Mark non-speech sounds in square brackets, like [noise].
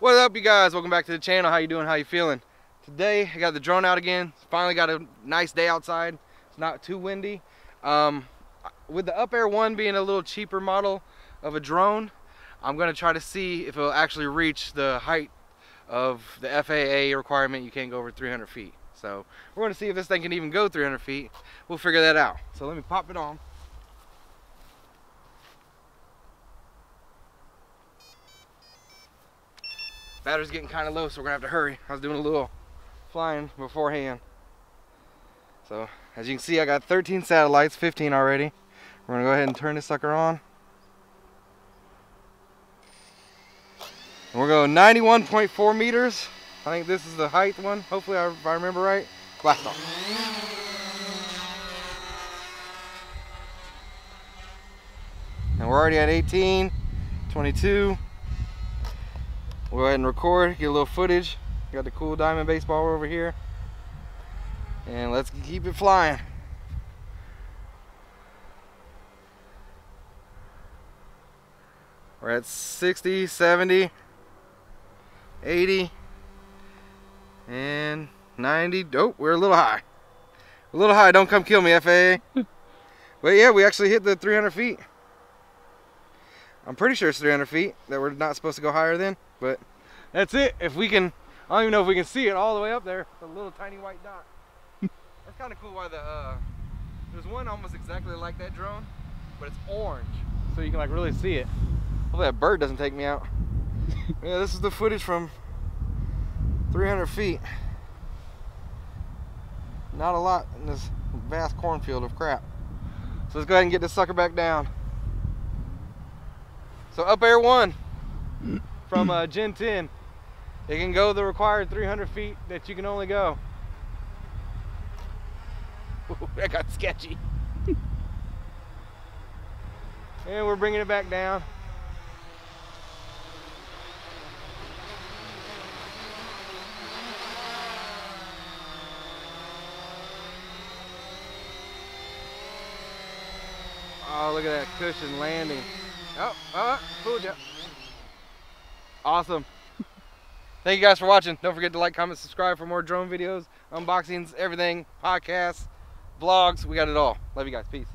What up you guys? Welcome back to the channel. How you doing? How you feeling? Today I got the drone out again. Finally got a nice day outside. It's not too windy. Um, with the UpAir 1 being a little cheaper model of a drone, I'm gonna try to see if it'll actually reach the height of the FAA requirement you can't go over 300 feet. So we're gonna see if this thing can even go 300 feet. We'll figure that out. So let me pop it on. Battery's getting kind of low, so we're gonna have to hurry. I was doing a little flying beforehand. So as you can see, I got 13 satellites, 15 already. We're gonna go ahead and turn this sucker on. We're going 91.4 meters. I think this is the height one. Hopefully, I, if I remember right. Blast off. And we're already at 18, 22. We'll go ahead and record, get a little footage. Got the cool diamond baseball over here. And let's keep it flying. We're at 60, 70, 80, and 90. Oh, we're a little high. A little high. Don't come kill me, FAA. [laughs] but yeah, we actually hit the 300 feet. I'm pretty sure it's 300 feet that we're not supposed to go higher than, but that's it. If we can, I don't even know if we can see it all the way up there. The little tiny white dot. [laughs] that's kind of cool why the, uh, there's one almost exactly like that drone, but it's orange. So you can like really see it. Hopefully that bird doesn't take me out. [laughs] yeah, this is the footage from 300 feet. Not a lot in this vast cornfield of crap. So let's go ahead and get this sucker back down. So UpAir one [clears throat] from uh, Gen 10. It can go the required 300 feet that you can only go. Ooh, [laughs] that got sketchy. [laughs] and we're bringing it back down. Oh, look at that cushion landing. Oh, oh, fooled you. Awesome. Thank you guys for watching. Don't forget to like, comment, subscribe for more drone videos, unboxings, everything, podcasts, vlogs. We got it all. Love you guys. Peace.